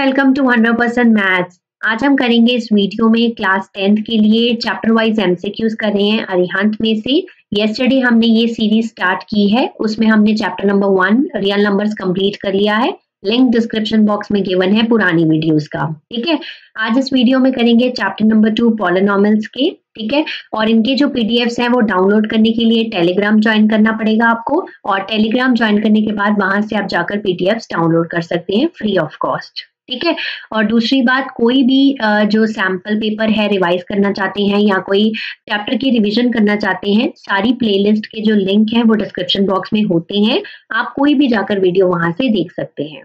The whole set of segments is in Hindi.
Welcome to hundred percent maths आज हम करेंगे इस वीडियो में क्लास टेंथ के लिए चैप्टर वाइज एमसीक्यूज कर रहे हैं अरिहंत में से। येस्टरडे हमने ये सीरीज़ स्टार्ट की है, उसमें हमने chapter number one real numbers complete कर लिया है। लिंक डिस्क्रिप्शन बॉक्स में गिवन है पुरानी वीडियोस का। ठीक है? आज इस वीडियो में करेंगे चैप्टर नंबर टू पॉलिनॉमल्स के। ठीक है? और इनके जो पीडीएफ्स हैं, वो डाउनलोड करने के लिए टेलीग्राम ज्वाइन करना पड़ेगा आपको। और टेलीग्राम ज्वाइन करने के बाद वहाँ से आप जाकर पीडीएफ्स डाउनलोड कर सकते हैं फ्री ऑफ़ कॉस्ट ठीक है? और दूसरी बात, कोई भी जो सैंपल पेपर है रिवाइज करना चाहते हैं या कोई चैप्टर की रिवीजन करना चाहते हैं, सारी प्लेलिस्ट के जो लिंक है वो डिस्क्रिप्शन बॉक्स में होते हैं। आप कोई भी जाकर वीडियो वहाँ से देख सकते हैं।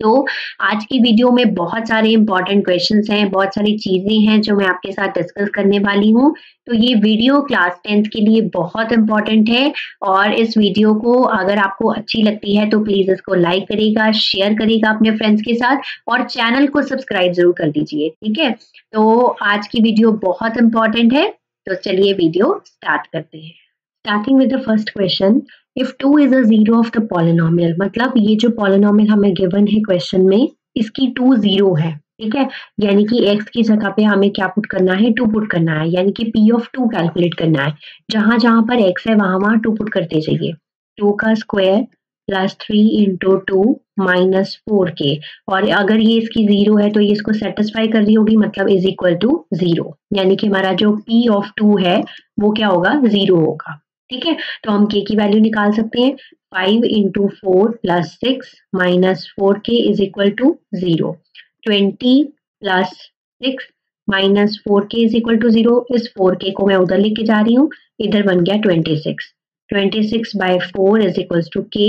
तो आज की वीडियो में बहुत सारे इंपॉर्टेंट क्वेश्चंस हैं, बहुत सारी चीज़ें हैं जो मैं आपके साथ डिस्कस करने वाली हूँ। तो ये वीडियो क्लास टेंथ के लिए बहुत इंपॉर्टेंट है और इस वीडियो को अगर आपको अच्छी लगती है तो प्लीज़ इसको लाइक करेगा शेयर करेगा अपने फ्रेंड्स के साथ और चैनल को सब्सक्राइब ज़रूर कर दीजिए, ठीक है? तो आज की वीडियो बहुत इंपॉर्टेंट है। तो चलिए वीडियो स्टार्ट करते हैं। Starting with the first question if two is a zero of the polynomial मतलब ये जो पॉलिनोमियल हमें गिवन है क्वेश्चन में, इसकी टू ज़ीरो है, ठीक है? यानी कि x की जगह पे हमें क्या पुट करना है? टू पुट करना है, यानी कि p ऑफ़ टू कैलकुलेट करना है। जहाँ जहाँ पर x है, वहाँ वहाँ टू पुट करते जाइए। टू का square plus three into two minus four k और अगर ये इसकी ज़ीरो है तो ये इसको सेटिस्फाई कर रही होगी मतलब इज़ इक्वल टू ज़ीरो यानी कि हमारा जो p ऑफ़ टू है, वो क्या होगा? ज़ीरो होगा। ठीक है? तो हम के की वैल्यू निकाल सकते हैं। Five into four plus six minus four k is equal to zero twenty plus six minus four k is equal to zero इस फोर के को मैं उधर लेके जा रही हूँ। इधर बन गया twenty six twenty six by four is equal to k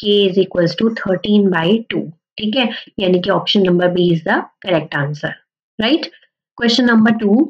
k is equal to thirteen by two ठीक है? यानी कि option number B is the correct answer right question number two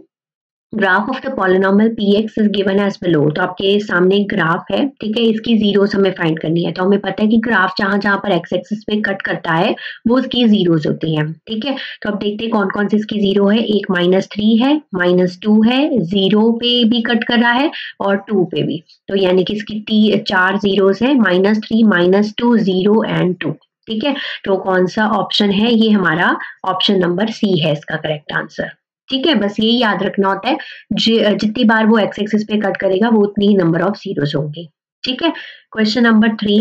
graph of the polynomial P X is given as below तो आपके सामने ग्राफ है, ठीक है? इसकी जीरोस हमें फाइंड करनी है। तो हमें पता है कि ग्राफ जहाँ जहाँ पर एक्स एक्सिस पे कट करता है, वो उसकी जीरोस होती हैं, ठीक है? तो अब देखते हैं कौन कौन सी इसकी ज़ीरो है। एक माइनस थ्री है माइनस टू है ज़ीरो पे भी कट कर रहा है और टू पे भी। तो यानी कि इसकी टी चार जीरोस है minus three minus two zero and two ठीक है? तो कौन सा ऑप्शन है? ये हमारा ऑप्शन नंबर सी है इसका करेक्ट आंसर ठीक है, बस यही याद रखना होता है जितनी बार वो एक्स एक्सिस पे कट करेगा, वो उतनी ही नंबर ऑफ़ जीरोज होंगी। ठीक है? Question number three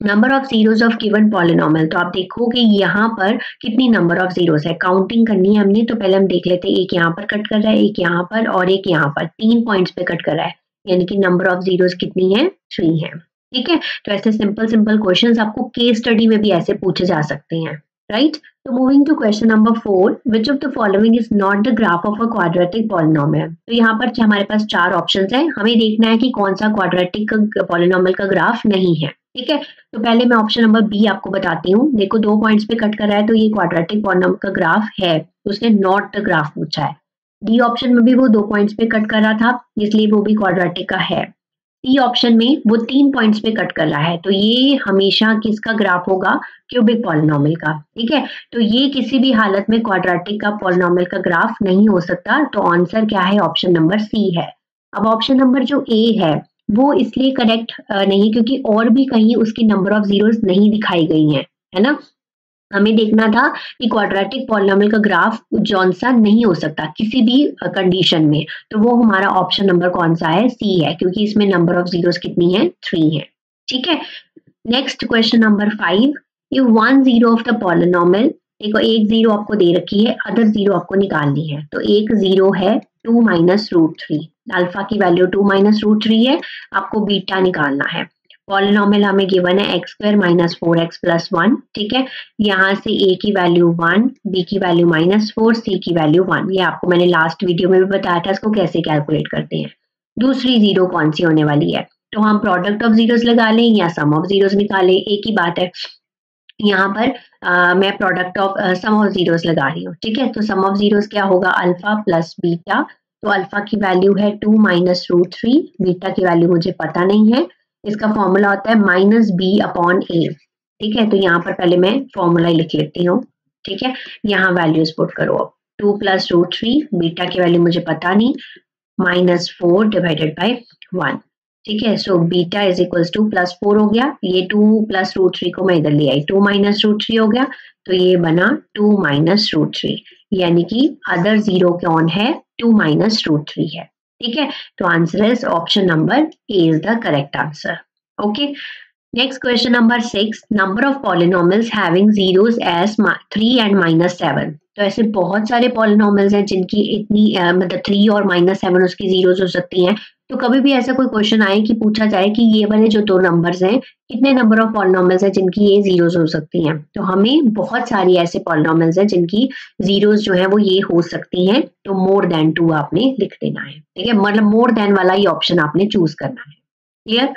number of zeros of given polynomial तो आप देखोगे यहाँ पर कितनी नंबर ऑफ़ जीरोज है। काउंटिंग करनी है हमने तो पहले हम देख लेते हैं, एक यहाँ पर कट कर रहा है, एक यहाँ पर और एक यहाँ पर। तीन पॉइंट्स पे कट कर रहा है। यानी कि नंबर ऑफ़ जीरोज कितनी है? थ्री है। ठीक है? तो ऐसे सिंपल सिंपल क्वेश्चंस आपको केस स्टडी में भी ऐसे पूछे जा सकते हैं। Right? So moving to question number four, which of the following is not the graph of a quadratic polynomial? तो यहाँ पर हमारे पास चार ऑप्शंस हैं? हमें देखना है कि कौन सा क्वाड्रेटिक पॉलिनोमियल का ग्राफ नहीं है। ठीक है? तो पहले मैं ऑप्शन नंबर बी आपको बताती हूँ। देखो दो पॉइंट्स पे कट कर रहा है तो ये क्वाड्रेटिक पॉलिनोमियल का ग्राफ है। तो उसने नॉट द ग्राफ पूछा है। डी ऑप्शन में भी वो दो पॉइंट्स पे कट कर रहा था इसलिए वो भी क्वाड्रेटिक का है। सी ऑप्शन में वो तीन पॉइंट्स पे कट कर रहा है। तो ये हमेशा किसका ग्राफ होगा? क्यूबिक पॉलिनोमियल का, ठीक है? तो ये किसी भी हालत में क्वाड्रेटिक का पॉलिनोमियल का ग्राफ नहीं हो सकता। तो आंसर क्या है? ऑप्शन नंबर सी है। अब ऑप्शन नंबर जो ए है, वो इसलिए करेक्ट नहीं क्योंकि और भी कहीं उसकी नंबर ऑफ़ जीरोस नहीं दिखाई गई हैं, है ना? हमें देखना था कि क्वाड्रेटिक पॉलिनोमियल का ग्राफ जौन सा नहीं हो सकता किसी भी कंडीशन में। तो वो हमारा ऑप्शन नंबर कौन सा है? सी है, क्योंकि इसमें नंबर ऑफ़ जीरोस कितनी है? थ्री है। ठीक है? नेक्स्ट क्वेश्चन नंबर फाइव ये one zero of the polynomial देखो, एक ज़ीरो आपको दे रखी है अदर ज़ीरो आपको निकालनी है। तो एक ज़ीरो है two minus root three alpha की value two minus root three है, आपको बीटा निकालना है। पॉलिनोमियल हमें गिवन है X square minus four X plus one ठीक है? यहाँ से ए की वैल्यू वन बी की वैल्यू माइनस फोर सी की वैल्यू वन ये आपको मैंने लास्ट वीडियो में भी बताया था इसको कैसे कैलकुलेट करते हैं। दूसरी ज़ीरो कौन सी होने वाली है? तो हम प्रोडक्ट ऑफ़ जीरोस लगा लें या सम ऑफ़ जीरोस निकालें एक ही बात है। यहाँ पर आ, मैं product of sum of zeros लगा रही हूँ ठीक है? तो सम ऑफ़ जीरोस क्या होगा? अल्फ़ा प्लस बीटा तो अल्फ़ा की वैल्यू है two minus root three beta की वैल्यू मुझे पता नहीं है। इसका फॉर्मूला होता है माइनस बी अपॉन ए ठीक है? तो यहाँ पर पहले मैं फॉर्मूला लिख लेती हूँ। ठीक है? यहाँ वैल्यूज़ पुट करो अब। Two plus root three beta की वैल्यू मुझे पता नहीं। Minus four divided by one ठीक है? So beta is equal to plus four हो गया। ये टू प्लस रूट थ्री को मैं इधर ले आई। टू माइनस रूट थ्री हो गया। तो ये बना टू माइनस रूट थ्री यानी कि अदर ज़ीरो कौन है टू माइनस रूट थ्री है। ठीक है? तो answer is option number A is the correct answer okay next question number six number of polynomials having zeros as three and minus seven तो ऐसे बहुत सारे पॉलिनोमल्स हैं जिनकी इतनी मतलब थ्री और माइनस सेवन उसकी जीरोज हो सकती हैं। तो कभी भी ऐसा कोई क्वेश्चन आए कि पूछा जाए कि ये वाले जो दो नंबर्स हैं, कितने नंबर ऑफ़ पॉलिनोमल्स हैं जिनकी ये जीरोस हो सकती हैं? तो हमें बहुत सारी ऐसे पॉलिनोमल्स हैं जिनकी जीरोस जो है वो ये हो सकती हैं तो मोर देन टू आपने लिख देना है, ठीक है? मतलब मोर देन वाला ये ऑप्शन आपने चूज़ करना है clear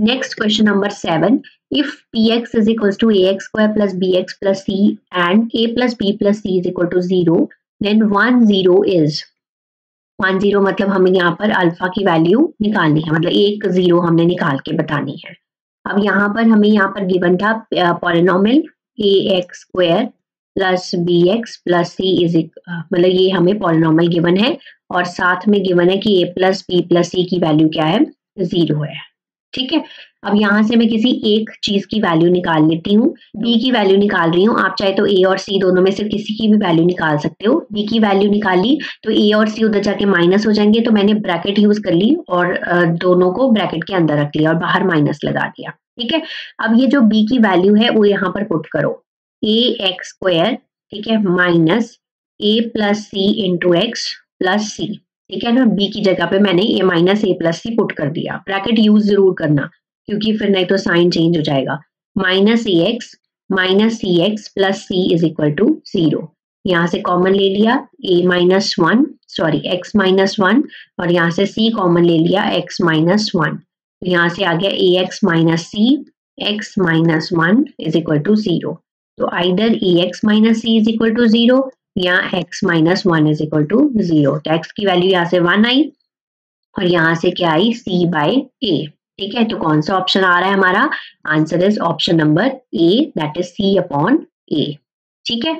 next question number seven if P X is equal to square plus bx plus c and a plus b plus c is equal to 0 then 1 0 is one zero मतलब हमें यहाँ पर अल्फ़ा की वैल्यू निकालनी है मतलब एक ज़ीरो हमने निकाल के बतानी है। अब यहाँ पर हमें यहाँ पर गिवन था polynomial A X square plus B X plus C is मतलब ये हमें पॉलिनोमल गिवन है और साथ में गिवन है कि A plus B plus C की वैल्यू क्या है? ज़ीरो है। ठीक है? अब यहाँ से मैं किसी एक चीज़ की वैल्यू निकाल लेती हूँ। बी की वैल्यू निकाल रही हूँ। आप चाहे तो ए और सी दोनों में से किसी की भी वैल्यू निकाल सकते हो। बी की वैल्यू निकाली तो ए और सी उधर जाके माइनस हो जाएँगे तो मैंने ब्रैकेट यूज़ कर ली और दोनों को ब्रैकेट के अंदर रख लिया और बाहर माइनस लगा दिया। ठीक है? अब ये जो बी की वैल्यू है वो यहाँ पर पुट करो। ए एक्स स्क्वायर ठीक है? Minus A plus C into X plus C ठीक है ना? बी की जगह पे मैंने A minus A plus C put कर दिया। ब्रैकेट यूज़ ज़रूर करना। क्योंकि फिर नहीं तो साइन चेंज हो जाएगा। Minus A X minus C X plus C is equal to zero यहाँ से कॉमन ले लिया A minus one sorry X minus one और यहाँ से सी कॉमन ले लिया एक्स माइनस वन यहाँ से आ गया A X minus C X minus one is equal to zero तो either A X minus C is equal to zero यहाँ x minus one is equal to zero x की वैल्यू यहाँ से वन आई, और यहाँ से क्या आई? सी बाय a ठीक है तो कौन सा ऑप्शन आ रहा है हमारा? Answer is option number A that is C upon A ठीक है?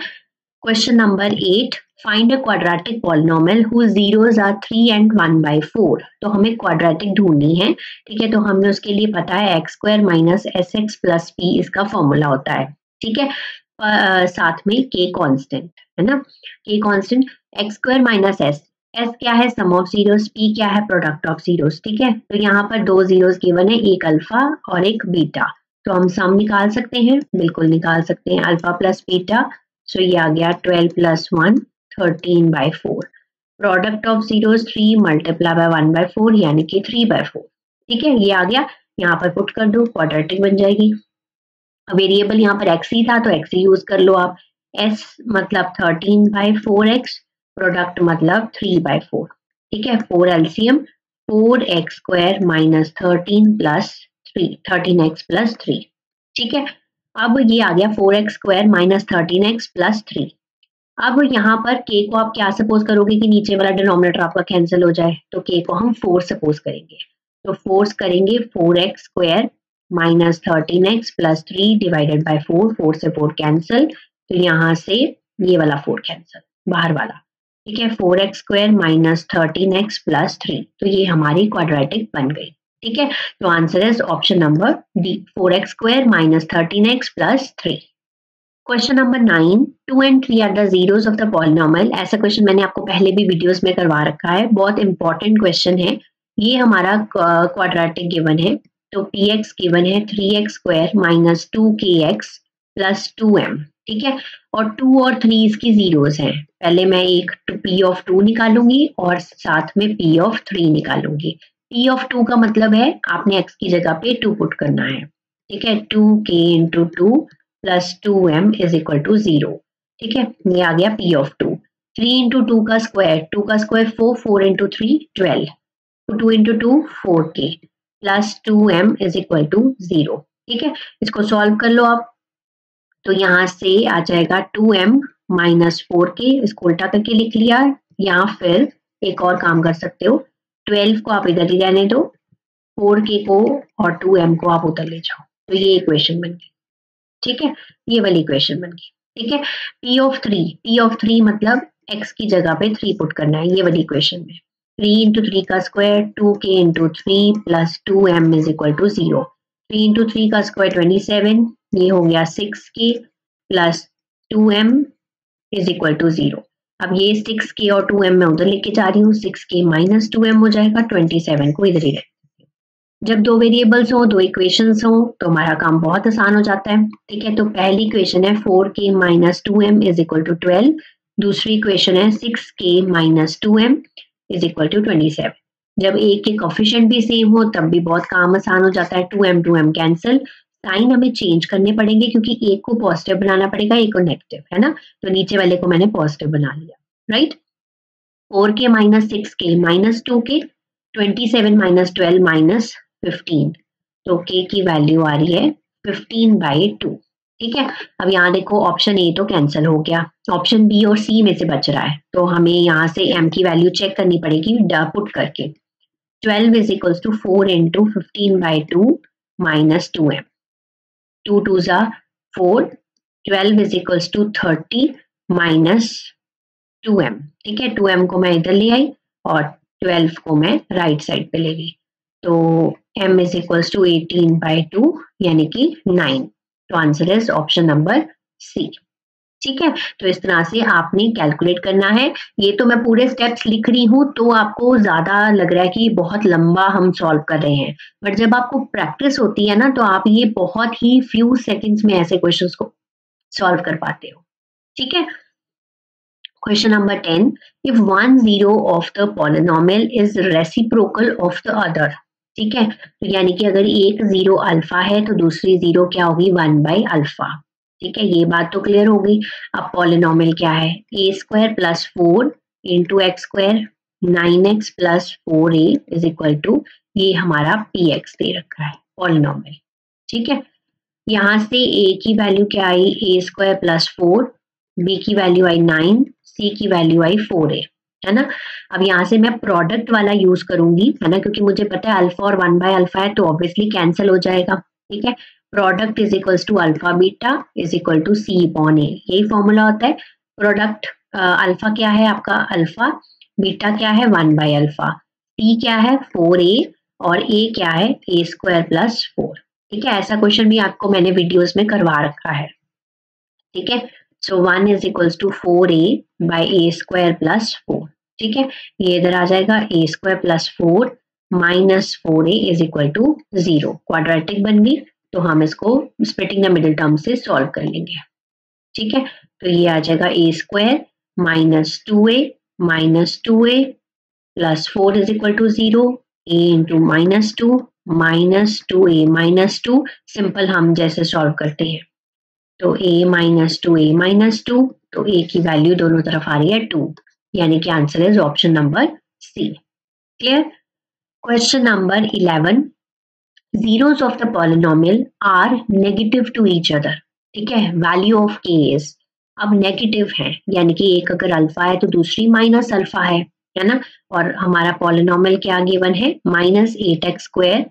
Question number eight find a quadratic polynomial who zeros are three and one by four तो हमें क्वाड्रेटिक ढूंढनी है, ठीक है? तो हमें उसके लिए पता है X square minus S X plus P इसका फॉर्मूला होता है, ठीक है? साथ में के कांस्टेंट है ना? K constant X square minus S S क्या है? सम ऑफ़ जीरोस पी क्या है? प्रोडक्ट ऑफ़ जीरोस ठीक है? तो यहाँ पर दो जीरोस गिवन है, एक अल्फ़ा और एक बीटा तो हम सम निकाल सकते हैं? बिल्कुल निकाल सकते हैं। अल्फ़ा प्लस बीटा सो ये आ गया twelve plus one thirteen by four product of zeros three multiply by one by four यानी कि थ्री बाय फोर ठीक है? ये आ गया। यहाँ पर पुट कर दो क्वाड्रेटिक बन जाएगी। वेरिएबल यहाँ पर एक्स ही था तो एक्स ही यूज़ कर लो आप। एस मतलब thirteen by four X product मतलब थ्री बाय फोर ठीक है? Four LCM four X square minus thirteen plus three thirteen X plus three ठीक है? अब ये आ गया four X square minus thirteen X plus three अब यहाँ पर के को आप क्या सपोज़ करोगे कि नीचे वाला डिनोमिनेटर आपका कैंसिल हो जाए? तो के को हम फोर सपोज़ करेंगे। तो फोर्स करेंगे four X square minus thirteen X plus three divided by four four से फोर कैंसिल तो यहाँ से ये वाला फोर कैंसिल बाहर वाला। ठीक है four X square minus thirteen X plus three तो ये हमारी क्वाड्रेटिक बन गई। ठीक है तो answer is option number D four X square minus thirteen X plus three question number nine two and three are the zeros of the polynomial ऐसा क्वेश्चन मैंने आपको पहले भी वीडियोस में करवा रखा है। बहुत इंपॉर्टेंट क्वेश्चन है। ये हमारा क्वाड्रेटिक गिवन है। तो पी एक्स गिवन है three X square minus two k X plus two M ठीक है? और टू और थ्री इसकी जीरोस हैं। पहले मैं एक पी ऑफ़ टू निकालूँगी और साथ में पी ऑफ़ थ्री निकालूँगी। पी ऑफ़ टू का मतलब है आपने एक्स की जगह पे टू पुट करना है। ठीक है? Two k into two plus two M is equal to zero ठीक है? ये आ गया P of two three into two का स्क्वायर टू का square four four into three twelve two into two four k plus two M is equal to zero ठीक है? इसको सॉल्व कर लो आप। तो यहाँ से आ जाएगा टू एम माइनस फोर के इसको उल्टा करके लिख लिया, या फिर एक और काम कर सकते हो ट्वेल्व को आप इधर ही रहने दो फोर के को और टू एम को आप उधर ले जाओ। तो ये इक्वेशन बन गई। ठीक है? ये वाली इक्वेशन बन गई। ठीक है? P of three p of three मतलब एक्स की जगह पे थ्री पुट करना है, ये वाली इक्वेशन में। थ्री इंटू थ्री का square two k into three plus two m is equal to zero three into three का स्क्वायर ट्वेंटी सेवन ये हो गया six k plus two m is equal to zero अब ये सिक्स के और टू एम में उधर लेके जा रही हूँ six k minus two M हो जाएगा ट्वेंटी सेवन को इधर ही रख जब दो वेरिएबल्स हो, दो इक्वेशंस हो तो हमारा काम बहुत आसान हो जाता है। ठीक है तो पहली इक्वेशन है four k minus two m is equal to twelve दूसरी इक्वेशन है six k minus two m is equal to twenty seven जब ए के कॉफिशेंट भी सेम हो, तब भी बहुत काम आसान हो जाता है। Two m two m cancel sign हमें चेंज करने पड़ेंगे क्योंकि एक को पॉजिटिव बनाना पड़ेगा, एक को नेगेटिव है ना? तो नीचे वाले को मैंने पॉजिटिव बना लिया right four k minus six k minus two k twenty seven minus twelve minus fifteen तो के की वैल्यू आ रही है फिफ्टीन बाई टू ठीक है? अब यहाँ देखो ऑप्शन ए तो कैंसिल हो गया। ऑप्शन बी और सी में से बच रहा है। तो हमें यहाँ से एम की वैल्यू चेक करनी पड़ेगी पुट करके। Twelve is equals to four into fifteen by two minus two m two two ज़ा four twelve is equals to minus two ठीक है? टू को मैं इधर ले आई और ट्वेल्व को मैं राइट साइड पे ले गई। तो m is equals to eighteen by two यानी कि नाइन तो answer is option number C ठीक है? तो इस तरह से आपने कैलकुलेट करना है। ये तो मैं पूरे स्टेप्स लिख रही हूँ तो आपको ज़्यादा लग रहा है कि बहुत लंबा हम सॉल्व कर रहे हैं। बट जब आपको प्रैक्टिस होती है ना तो आप ये बहुत ही फ्यू सेकेंड्स में ऐसे क्वेश्चंस को सॉल्व कर पाते हो। ठीक है? Question number ten if one zero of the polynomial is reciprocal of the other ठीक है? तो यानी कि अगर एक ज़ीरो अल्फ़ा है तो दूसरी ज़ीरो क्या होगी? वन बाई अल्फ़ा ठीक है, ये बात तो क्लियर हो गई अब पॉलिनोमियल क्या है? A square plus four into x square nine x plus four a is equal to ये हमारा पी एक्स दे रखा है पॉलिनोमियल ठीक है? यहाँ से ए की वैल्यू क्या आई? A square plus four b की वैल्यू आई नाइन सी की वैल्यू आई फोर ए है ना? अब यहाँ से मैं प्रोडक्ट वाला यूज़ करूँगी, है ना? क्योंकि मुझे पता है अल्फ़ा और वन बाय अल्फ़ा है तो ऑब्वियसली कैंसिल हो जाएगा। ठीक है? Product is equals to alpha beta is equal to c upon a यही फॉर्मूला होता है। प्रोडक्ट अल्फ़ा क्या है आपका? अल्फ़ा बीटा क्या है? वन बाय अल्फ़ा टी क्या है? फोर ए और ए क्या है? ए स्क्वायर प्लस फोर ठीक है? ऐसा क्वेश्चन भी आपको मैंने वीडियोस में करवा रखा है। ठीक है? So one is equals to four a by a square plus four ठीक है? ये इधर आ जाएगा। A square plus four minus four a is equal to zero quadratic बन गई। तो हम इसको स्प्लिटिंग द मिडिल टर्म से सॉल्व कर लेंगे। ठीक है? तो ये आ जाएगा a square minus two a minus two a plus four is equal to zero a into minus two minus two a minus two simple हम जैसे सॉल्व करते हैं। तो a minus two a minus two तो ए की वैल्यू दोनों तरफ़ आ रही है टू यानी कि answer is option number C clear question number eleven zeros of the polynomial are negative to each other. ठीक है? Value of k is. अब नेगेटिव है, यानी कि एक अगर अल्फ़ा है तो दूसरी माइनस अल्फ़ा है है ना? और हमारा पॉलिनोमियल क्या गिवन है minus eight x square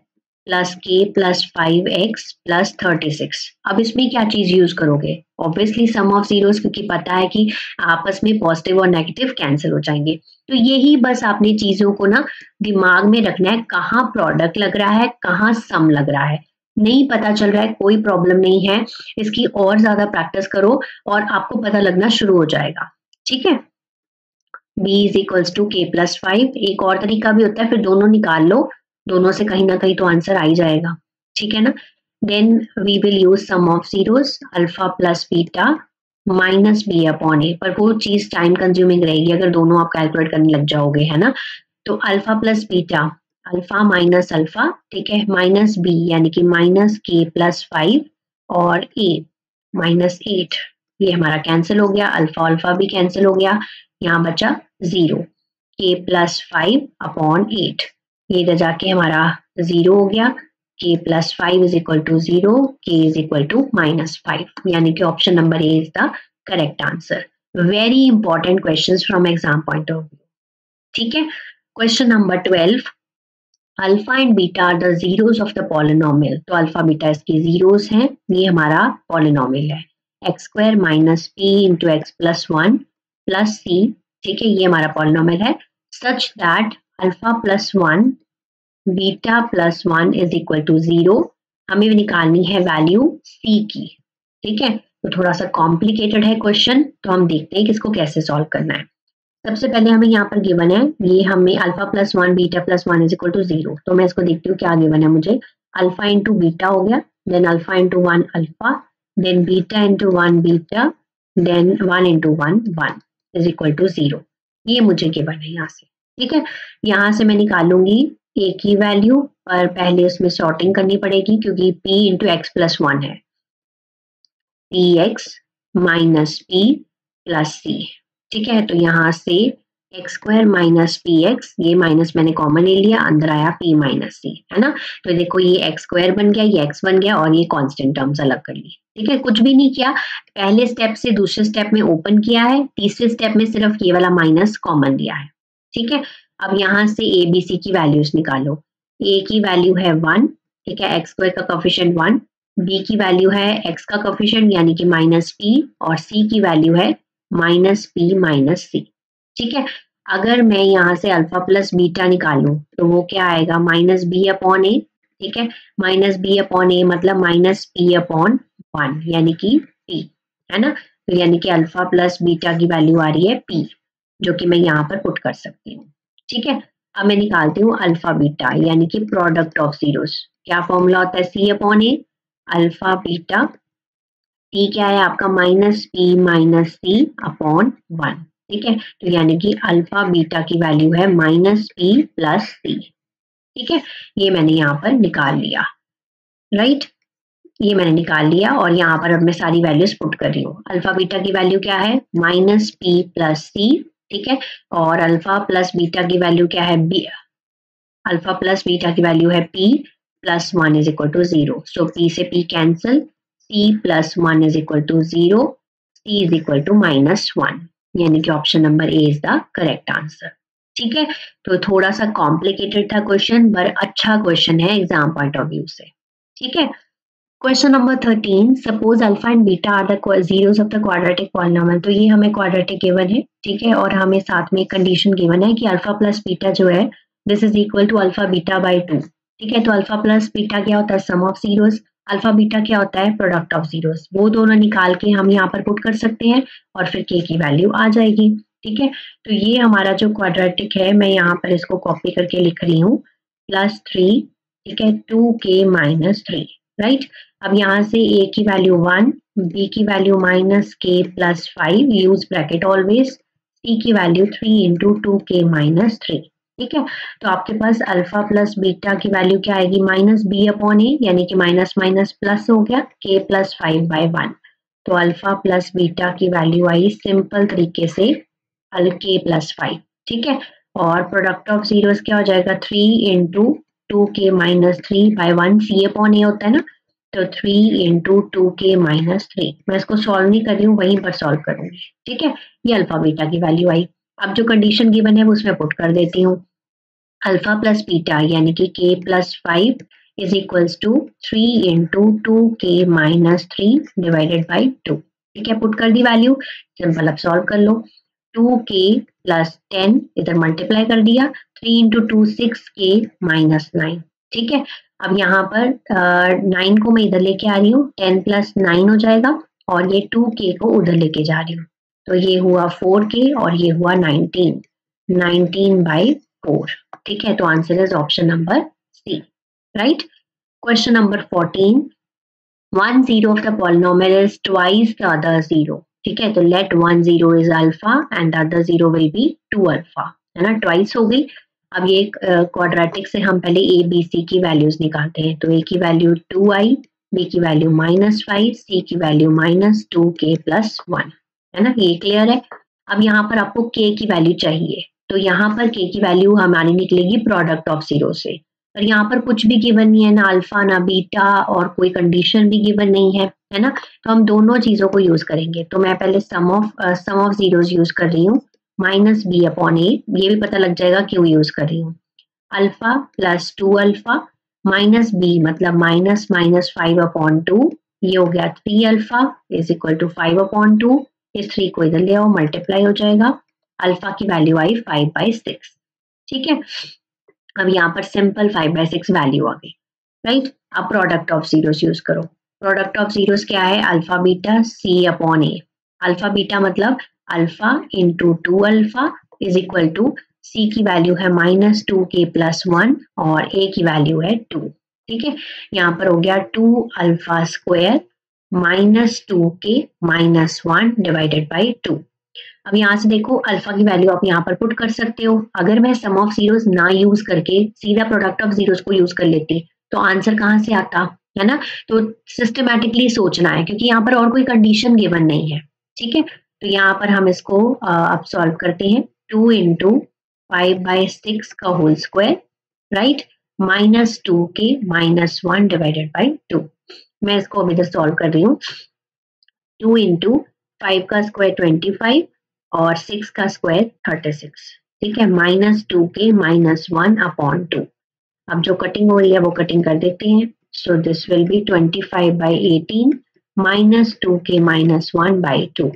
plus k plus five x plus thirty six अब इसमें क्या चीज़ यूज़ करोगे? ऑब्वियसली सम ऑफ़ जीरोस क्योंकि पता है कि आपस में पॉजिटिव और नेगेटिव कैंसिल हो जाएँगे। तो यही बस आपने चीज़ों को ना दिमाग में रखना है, कहाँ प्रोडक्ट लग रहा है, कहाँ सम लग रहा है। नहीं पता चल रहा है, कोई प्रॉब्लम नहीं है, इसकी और ज़्यादा प्रैक्टिस करो और आपको पता लगना शुरू हो जाएगा। ठीक है? B is equals to k plus five एक और तरीका भी होता है, फिर दोनों निकाल लो। दोनों से कहीं ना कहीं तो आंसर आ ही जाएगा। ठीक है ना? Then we will use sum of zeros alpha plus beta minus b upon a पर वो चीज़ टाइम कंज्यूमिंग रहेगी अगर दोनों आप कैलकुलेट करने लग जाओगे, है ना? तो alpha plus beta alpha minus alpha ठीक है? माइनस बी यानी कि माइनस के प्लस फाइव और ए माइनस एट ये हमारा कैंसिल हो गया। अल्फ़ा अल्फ़ा भी कैंसिल हो गया। यहाँ बचा ज़ीरो के प्लस फाइव अपॉन एट ये इधर जाके हमारा ज़ीरो हो गया। K plus five is equal to zero k is equal to minus five यानी कि option number A is the correct answer very important question from exam point of view ठीक है? Question number twelve alpha and beta are the zeros of the polynomial तो अल्फ़ा बीटा इसके जीरोस हैं, ये हमारा पॉलिनोमियल है। X square minus p into x plus one plus c ठीक है? ये हमारा पॉलिनोमियल है। Such that alpha plus one beta plus one is equal to zero हमें निकालनी है वैल्यू सी की, ठीक है? तो थोड़ा सा कॉम्प्लिकेटेड है क्वेश्चन तो हम देखते हैं कि इसको कैसे सॉल्व करना है। सबसे पहले हमें यहाँ पर गिवन है, ये हमें alpha plus one beta plus one is equal to zero तो मैं इसको देखती हूँ क्या गिवन है मुझे। अल्फ़ा इंटू बीटा हो गया then alpha into one alpha then beta into one beta then one into one one is equal to zero ये मुझे गिवन है यहाँ से। ठीक है? यहाँ से मैं निकालूँगी ए की वैल्यू पर पहले उसमें सॉर्टिंग करनी पड़ेगी क्योंकि p into x plus one है। P x minus p plus c ठीक है? तो यहाँ से x square minus p x ये माइनस मैंने कॉमन ले लिया, अंदर आया पी माइनस सी है ना? तो देखो ये एक्स स्क्वायर बन गया, ये एक्स बन गया, और ये कांस्टेंट टर्म्स अलग कर ली। ठीक है? कुछ भी नहीं किया। पहले स्टेप से दूसरे स्टेप में ओपन किया है, तीसरे स्टेप में सिर्फ़ ये वाला माइनस कॉमन लिया है। ठीक है? अब यहाँ से ए बी सी की वैल्यूज़ निकालो। ए की वैल्यू है वन ठीक है? एक्स स्क्वायर का कॉफिशियंट वन बी की वैल्यू है एक्स का कॉफिशियंट यानी कि माइनस पी और सी की वैल्यू है माइनस पी माइनस सी ठीक है? अगर मैं यहाँ से अल्फ़ा प्लस बीटा निकालू तो वो क्या आएगा? माइनस बी अपॉन ए ठीक है? माइनस बी अपॉन ए मतलब माइनस पी अपॉन वन यानी कि पी है ना? तो यानी कि अल्फ़ा प्लस बीटा की वैल्यू आ रही है पी जो कि मैं यहाँ पर पुट कर सकती हूँ। ठीक है? अब मैं निकालती हूँ अल्फ़ा बीटा यानी कि प्रोडक्ट ऑफ़ जीरोस क्या फॉर्मूला होता है? C upon a alpha beta T क्या है आपका? Minus p minus c upon one ठीक है? तो यानी कि अल्फ़ा बीटा की वैल्यू है माइनस पी प्लस सी ठीक है? ये मैंने यहाँ पर निकाल लिया। राइट ये मैंने निकाल लिया और यहाँ पर अब मैं सारी वैल्यूज़ पुट कर रही हूँ। अल्फ़ा बीटा की वैल्यू क्या है? माइनस पी प्लस सी ठीक है? और अल्फ़ा प्लस बीटा की वैल्यू क्या है? बी अल्फ़ा प्लस बीटा की वैल्यू है p plus one is equal to zero so p से p cancel c plus one is equal to zero c is equal to minus one यानी कि option number A is the correct answer ठीक है? तो थोड़ा सा कॉम्प्लिकेटेड था क्वेश्चन पर अच्छा क्वेश्चन है एग्ज़ाम पॉइंट ऑफ़ व्यू से. ठीक है? Question number thirteen suppose alpha and beta are the zeros of the quadratic polynomial तो ये हमें क्वाड्रेटिक गिवन है, ठीक है? और हमें साथ में कंडीशन गिवन है कि अल्फ़ा प्लस बीटा जो है this is equal to alpha beta by two ठीक है? तो अल्फ़ा प्लस बीटा क्या होता है? Sum of zeros alpha beta क्या होता है? प्रोडक्ट ऑफ़ जीरोस वो दोनों निकाल के हम यहाँ पर पुट कर सकते हैं और फिर के की वैल्यू आ जाएगी, ठीक है? तो ये हमारा जो क्वाड्रेटिक है, मैं यहाँ पर इसको कॉपी करके लिख रही हूँ प्लस थ्री ठीक है? Two k minus three right अब यहाँ से ए की वैल्यू वन बी की value minus k plus five use bracket always c की value three into two k minus three ठीक है? तो आपके पास अल्फ़ा प्लस बीटा की वैल्यू क्या आएगी? माइनस बी अपॉन ए यानी कि माइनस माइनस प्लस हो गया k plus five by one तो अल्फ़ा प्लस बीटा की वैल्यू आई सिंपल तरीके से अल के प्लस फाइव ठीक है? और प्रोडक्ट ऑफ़ जीरोस क्या हो जाएगा? Three into two k minus three by one c upon a होता है ना? तो three into two k minus three मैं इसको सॉल्व नहीं कर रही हूँ, वहीं पर सॉल्व करूँगी। ठीक है? ये अल्फ़ा बीटा की वैल्यू आई। अब जो कंडीशन गिवन है, वो उसमें पुट कर देती हूँ। अल्फ़ा प्लस बीटा यानी कि k plus five is equals to three into two k minus three divided by two ठीक है? पुट कर दी वैल्यू सिंपल अब सॉल्व कर लो। टू के प्लस टेन इधर मल्टीप्लाई कर दिया। Three into two six k minus nine ठीक है? अब यहाँ पर नाइन को मैं इधर लेके आ रही हूँ टेन प्लस नाइन हो जाएगा और ये टू के को उधर लेके जा रही हूँ। तो ये हुआ फोर के और ये हुआ नाइनटीन नाइनटीन बाई फोर ठीक है? तो answer is option number C right question number fourteen one zero of the polynomial is twice the other zero ठीक है? तो let one zero is alpha and other zero will be two alpha है ना? ट्वाइस हो गई अब ये क्वाड्रेटिक से हम पहले ए बी सी की वैल्यूज़ निकालते हैं। तो ए की वैल्यू टू आई बी की वैल्यू माइनस फाइव सी की value minus two k plus one है ना? ये क्लियर है? अब यहाँ पर आपको के की वैल्यू चाहिए। तो यहाँ पर के की वैल्यू हमारी निकलेगी प्रोडक्ट ऑफ़ ज़ीरो से। पर यहाँ पर कुछ भी गिवन नहीं है, ना अल्फ़ा ना बीटा और कोई कंडीशन भी गिवन नहीं है है ना? तो हम दोनों चीज़ों को यूज़ करेंगे। तो मैं पहले sum of sum of zeros use कर रही हूँ। माइनस बी अपॉन ए, ये भी पता लग जाएगा क्यों यूज़ कर रही हूँ। Alpha plus two alpha minus b मतलब minus minus five upon two, ये हो गया three alpha, is equal to five upon two, इस थ्री को इधर ले आओ, मल्टीप्लाई हो जाएगा, अल्फ़ा की वैल्यू आई फाइव बाई सिक्स। ठीक है? अब यहाँ पर simple five by six value आ गई, राइट? अब प्रोडक्ट ऑफ़ जीरोस यूज़ करो। प्रोडक्ट ऑफ़ जीरोस क्या है? Alpha beta c upon a. Alpha beta मतलब alpha into two alpha is equal to c की वैल्यू है minus two k plus one और ए की वैल्यू है टू ठीक है? यहाँ पर हो गया two alpha square minus two k minus one divided by two अब यहाँ से देखो अल्फ़ा की वैल्यू आप यहाँ पर पुट कर सकते हो। अगर मैं सम ऑफ़ जीरोस ना यूज़ करके सीधा प्रोडक्ट ऑफ़ जीरोस को यूज़ कर लेती तो आंसर कहाँ से आता? है ना? तो सिस्टमेटिकली सोचना है, क्योंकि यहाँ पर और कोई कंडीशन गिवन नहीं है। ठीक है? तो यहाँ पर हम इसको अब सॉल्व करते हैं। Two into five by six का whole square right minus two k minus one divided by two मैं इसको अभी इधर सॉल्व कर रही हूँ। टू इंटू फाइव का स्क्वायर ट्वेंटी फाइव और सिक्स का स्क्वायर थर्टी सिक्स ठीक है? Minus two k minus one upon two अब जो कटिंग हो रही है, वो कटिंग कर देते हैं। So this will be twenty five by eighteen minus two k minus one by two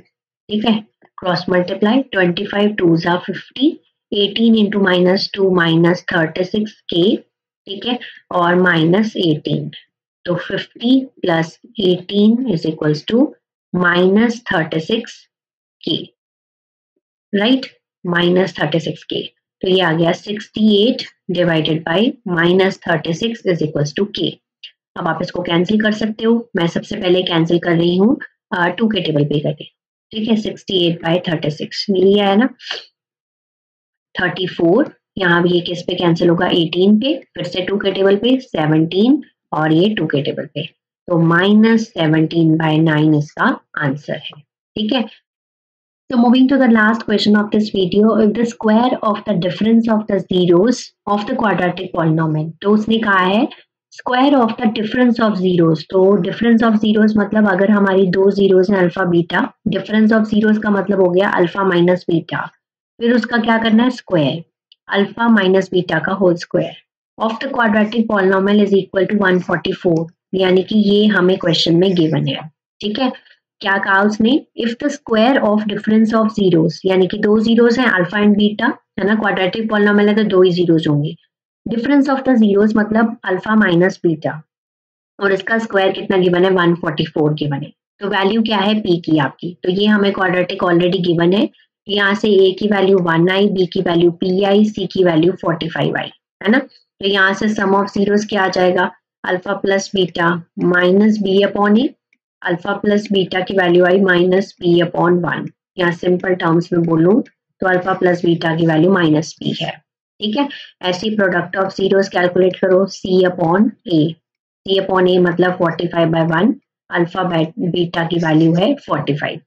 ठीक है? Cross multiply twenty five two ज़ा fifty eighteen into minus two minus thirty six k ठीक है? और माइनस एटीन तो fifty plus eighteen is equals to minus thirty six k right minus thirty six k तो ये आ गया sixty eight divided by minus thirty six is equal two k अब आप इसको कैंसिल कर सकते हो। मैं सबसे पहले कैंसिल कर रही हूँ टू के टेबल पे करके। ठीक है sixty eight by thirty six मिल गया है ना? थर्टी फोर यहाँ भी ये किस पे कैंसिल होगा? एटीन पे फिर से टू के टेबल पे सेवनटीन और ये टू के टेबल पे. तो माइनस सेवनटीन बाई नाइन इसका आंसर है. ठीक है? So moving to the last question of this video, if the square of the difference of the zeros of the quadratic polynomial, तो उसने कहा है square of the difference of zeros तो डिफरेंस ऑफ़ जीरोस मतलब अगर हमारी दो जीरोस हैं alpha beta difference of zeros का मतलब हो गया अल्फ़ा माइनस बीटा फिर उसका क्या करना है? स्क्वायर अल्फ़ा माइनस बीटा का whole square of the quadratic polynomial is equal to 144 यानी कि ये हमें क्वेश्चन में गिवन है। ठीक है? क्या कहा उसने? If the square of difference of zeros यानी कि दो जीरोस हैं अल्फ़ा एंड बीटा है ना? क्वाड्रेटिक पॉलिनोमियल है तो दो ही जीरोस होंगे। डिफरेंस ऑफ़ द जीरोस मतलब अल्फ़ा माइनस बीटा और इसका स्क्वायर कितना गिवन है? 144 गिवन है। तो वैल्यू क्या है? पी की आपकी। तो ये हमें क्वाड्रेटिक ऑलरेडी गिवन है। यहाँ से ए की वैल्यू वन आई बी की वैल्यू पी आई सी की वैल्यू फोर्टी फाइव आई। है ना? तो यहाँ से सम ऑफ़ जीरोस क्या आ जाएगा? Alpha plus beta minus b upon a alpha plus beta की वैल्यू आई माइनस बी अपॉन वन यहाँ सिंपल टर्म्स में बोलूँ तो अल्फ़ा प्लस बीटा की वैल्यू माइनस बी है। ठीक है? ऐसी प्रोडक्ट ऑफ़ जीरोस कैलकुलेट करो सी upon A C upon a मतलब forty five by one alpha beta की वैल्यू है फोर्टी फाइव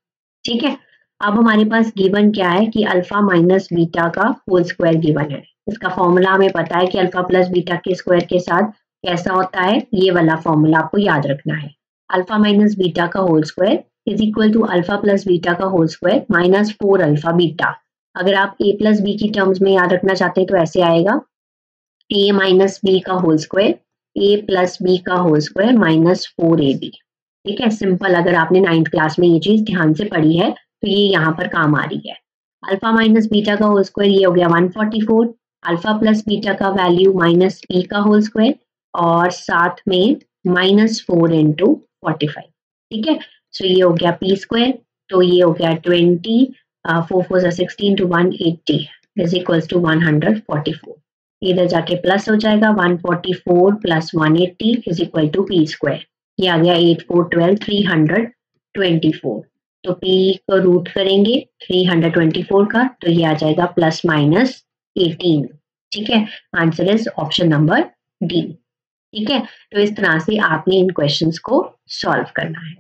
ठीक है? अब हमारे पास गिवन क्या है कि अल्फ़ा माइनस बीटा का होल स्क्वायर गिवन है। इसका फॉर्मूला हमें पता है कि अल्फ़ा प्लस बीटा के स्क्वायर के साथ कैसा होता है? ये वाला फॉर्मूला आपको याद रखना है। अल्फ़ा माइनस बीटा का whole square is equal to alpha plus beta का whole square minus four alpha beta अगर आप ए प्लस बी की टर्म्स में याद रखना चाहते हैं तो ऐसे आएगा। ए माइनस बी का whole square a plus b का whole square minus four a b ठीक है? सिंपल अगर आपने नाइन्थ क्लास में ये चीज़ ध्यान से पढ़ी है तो ये यहाँ पर काम आ रही है। अल्फ़ा माइनस बीटा का होल स्क्वायर ये हो गया one forty four alpha plus beta का वैल्यू माइनस बी का होल स्क्वायर और साथ में minus four into forty five ठीक है? सो ये हो गया पी स्क्वायर तो ये हो गया twenty four four sixteen two one eighty is equals to one hundred forty four इधर जाके प्लस हो जाएगा one forty four plus one eighty is equal to p square ये आ गया eight four twelve three hundred twenty four तो पी को रूट करेंगे थ्री हंड्रेड ट्वेंटी फोर का तो ये आ जाएगा प्लस माइनस एटीन ठीक है? Answer is option number D ठीक है? तो इस तरह से आपने इन क्वेश्चंस को सॉल्व करना है।